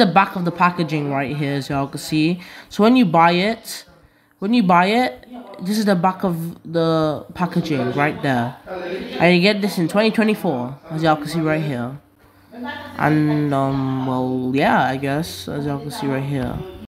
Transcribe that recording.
the back of the packaging right here as y'all can see. So when you buy it when you buy it this is the back of the packaging right there. And you get this in 2024 as y'all can see right here. And um well yeah i guess as y'all can see right here.